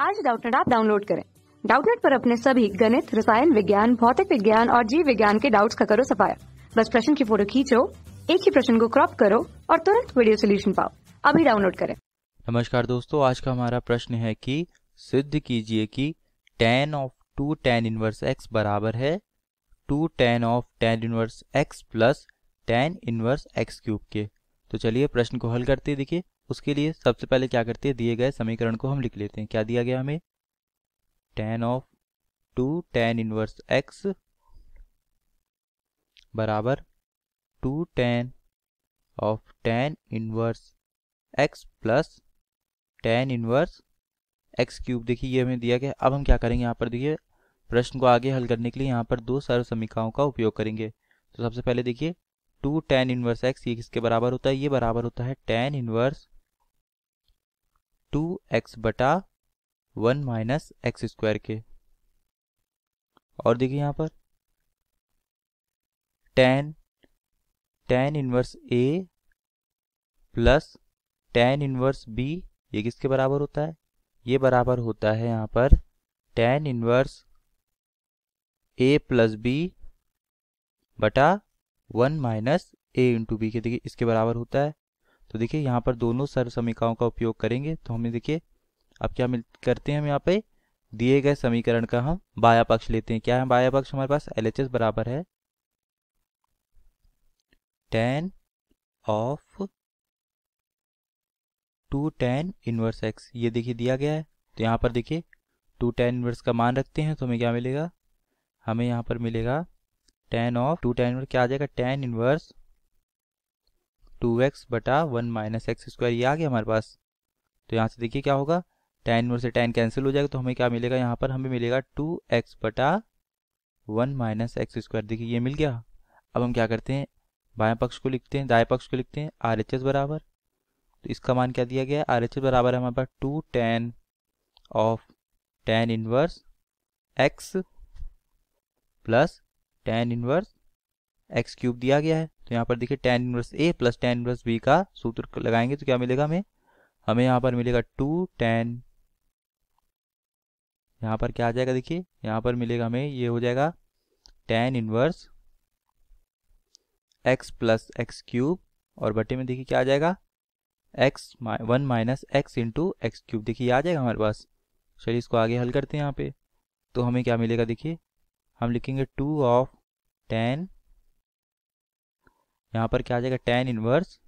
आज Doubtnut app download करें। Doubtnut पर अपने सभी गणित, रसायन विज्ञान, भौतिक विज्ञान और जीव विज्ञान के डाउट्स का करो सफाया। बस प्रश्न की फ़ोटो खींचो, एक ही प्रश्न को क्रॉप करो और तुरंत वीडियो सोल्यूशन पाओ। अभी डाउनलोड करें। नमस्कार दोस्तों, आज का हमारा प्रश्न है कि सिद्ध कीजिए कि tan of two tan inverse x बराबर है two tan of tan inverse x plus tan inverse x cube के। तो चलिए प्रश्न को हल करते देखिए। उसके लिए सबसे पहले क्या करते हैं? दिए गए समीकरण को हम लिख लेते हैं। क्या दिया गया हमें? tan of two tan inverse x बराबर two tan of tan inverse x plus tan inverse x cube देखिए, ये हमें दिया गया। अब हम क्या करेंगे यहाँ पर? देखिए, प्रश्न को आगे हल करने के लिए यहाँ पर दो सर्व समीकाओं का उपयोग करेंगे। तो सबसे पहले देखिए टू टेन इनवर्स एक्स ये किसके बराबर होता है? ये बराबर होता है टेन इनवर्स टू एक्स बटा वन माइनस एक्स स्क्वायर के। और देखिए यहाँ पर। Tan tan inverse A plus tan inverse B ये किसके बराबर होता है? ये बराबर होता है यहाँ पर tan inverse A plus B बटा one minus A into B के। देखिए इसके बराबर होता है। तो देखिए, यहाँ पर दोनों सर्व समीकरणों का उपयोग करेंगे। तो हमें देखिए, अब क्या मिल, करते हैं हम यहाँ पे। दिए गए समीकरण का हम बाया पक्ष लेते हैं। क्या है बाया पक्ष हमारे पास एलएचएस बराबर है। Tan of two tan inverse x ये देखिए, दिया गया है। तो यहाँ पर देखिए टू टेन इनवर्स का मान रखते हैं तो हमें क्या मिलेगा? हमें यहाँ पर मिलेगा tan of two tan inverse क्या आ जाएगा? टेन इनवर्स टू एक्स बटा वन माइनस एक्स स्क्वायर, ये आ गया हमारे पास। तो यहाँ से देखिए क्या होगा, टेन इनवर्स से टेन कैंसिल हो जाएगा तो हमें क्या मिलेगा, यहाँ पर हमें मिलेगा टू एक्स बटा वन माइनस एक्स स्क्वायर। देखिए, ये मिल गया। अब हम क्या करते हैं, बाएँ पक्ष को लिखते हैं, दाएँ पक्ष को लिखते हैं, आर एच एस बराबर। तो इसका मान क्या दिया गया, आर एच एस बराबर है हमारे पास two tan of tan inverse x plus tan inverse x cube दिया गया है। तो यहाँ पर देखिए tan inverse A plus tan inverse B का सूत्र लगाएँगे तो क्या मिलेगा हमें? हमें यहाँ पर मिलेगा टू टेन यहाँ पर क्या आ जाएगा देखिए? यहाँ पर मिलेगा हमें, ये हो जाएगा tan inverse x plus x cube और बटे में देखिए क्या आ जाएगा? X one minus x into x cube देखिए आ जाएगा हमारे पास। चलिए इसको आगे हल करते हैं यहाँ पे। तो हमें क्या मिलेगा देखिए? हम लिखेंगे टू ऑफ़ टेन यहाँ पर क्या आ जाएगा? टेन इनवर्स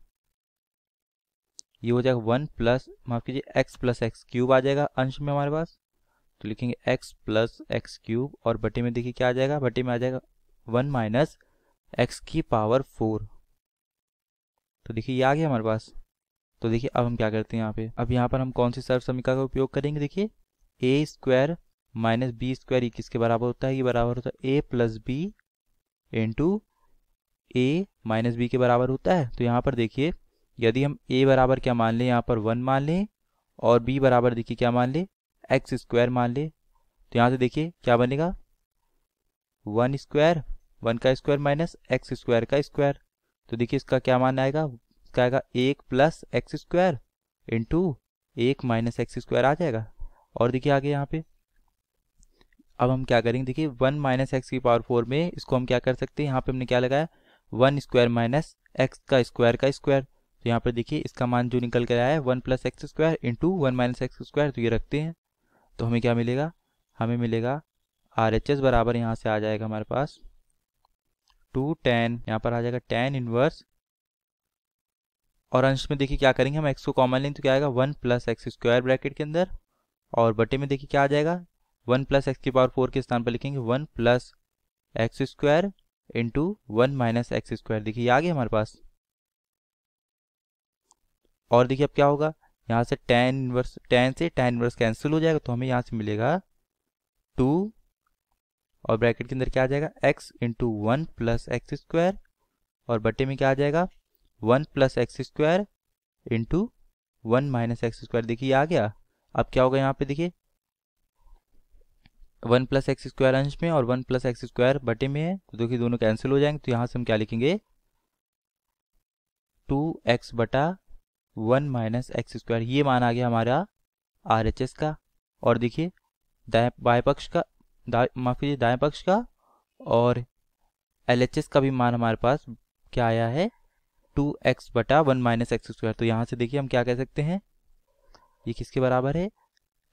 ये हो जाएगा वन प्लस माफ़ कीजिए एक्स प्लस एक्स क्यूब आ जाएगा अंश में हमारे पास। तो लिखेंगे एक्स प्लस एक्स क्यूब और बटे में देखिए क्या आ जाएगा? बटे में आ जाएगा वन माइनस एक्स की पावर फोर तो देखिए ये आ गया हमारे पास। तो देखिए अब हम क्या करते हैं यहाँ पे? अब यहाँ पर हम कौन सी सर्व समीकरण का उपयोग करेंगे? देखिए A square minus B square किसके बराबर होता है? ये बराबर होता है A plus B into A minus B के बराबर होता है तो यहाँ पर देखिए, यदि हम ए बराबर क्या मान लें, यहाँ पर वन मान लें और बी बराबर देखिए क्या मान लें एक्स स्क्वायर मान लें तो यहाँ से देखिए क्या बनेगा? वन स्क्वायर वन का स्क्वायर माइनस एक्स स्क्वायर का स्क्वायर तो देखिए इसका क्या मान आएगा? इसका आएगा एक प्लस एक्स स्क्वायर इंटू एक माइनस एक्स स्क्वायर आ जाएगा। और देखिए आगे यहाँ पे, अब हम क्या करेंगे? देखिए वन माइनस एक्स की पावर फोर में इसको हम क्या कर सकते हैं? यहाँ पे हमने क्या लगाया? वन स्क्वायर माइनस एक्स का स्क्वायर का स्क्वायर। तो यहाँ पर देखिए, इसका मान जो निकल कर आया है, one plus x square into one minus x square तो ये रखते हैं। तो हमें क्या मिलेगा? हमें मिलेगा आर एच एस बराबर यहाँ से आ जाएगा हमारे पास टू टेन। यहाँ पर आ जाएगा टेन इनवर्स। और अंश में देखिए क्या करेंगे हम, एक्स को कॉमन लेंगे तो क्या आएगा? One plus x square bracket के अंदर। और बटे में देखिए क्या आ जाएगा? वन प्लस एक्स की पावर फोर के स्थान पर लिखेंगे one plus x square into one minus x square देखिए आ गया हमारे पास। और देखिए, अब क्या होगा? यहाँ से टेन इनवर्स टेन से टेन इनवर्स कैंसिल हो जाएगा तो हमें यहाँ से मिलेगा टू और ब्रैकेट के अंदर क्या आ जाएगा? X into one plus x square और बटे में क्या आ जाएगा? One plus x square into one minus x square देखिए आ गया। अब क्या होगा यहाँ पे? देखिए वन प्लस एक्स स्क्वायर अंश में और वन प्लस एक्स स्क्वायर बटे में है तो देखिए दोनों कैंसिल हो जाएँगे तो यहाँ से हम क्या लिखेंगे? टू एक्स बटा वन माइनस एक्स स्क्वायर, ये मान आ गया हमारा आर एच एस का। और देखिए बाएँ पक्ष का माफ़ कीजिए, दाएँ पक्ष का और एल एच एस का भी मान हमारे पास क्या आया है? टू एक्स बटा वन माइनस एक्स स्क्वायर। तो यहाँ से देखिए हम क्या कह सकते हैं, ये किसके बराबर है?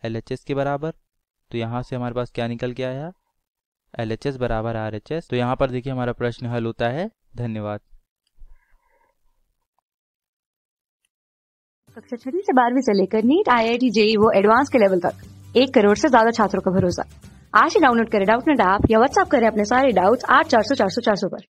एल एच एस के बराबर। तो यहाँ से हमारे पास क्या निकल के आया? एल एच एस बराबर आर एच एस तो यहाँ पर देखिए हमारा प्रश्न हल होता है। धन्यवाद। कक्षा छठी से बारहवीं से लेकर NEET I I T JEE वो एडवांस के लेवल तक। एक करोड़ से ज़्यादा छात्रों का भरोसा। आज ही डाउनलोड करें डाउटनेट ऐप या व्हाट्सएप करें अपने सारे डाउट्स आठ चार सौ चार सौ चार सौ पर।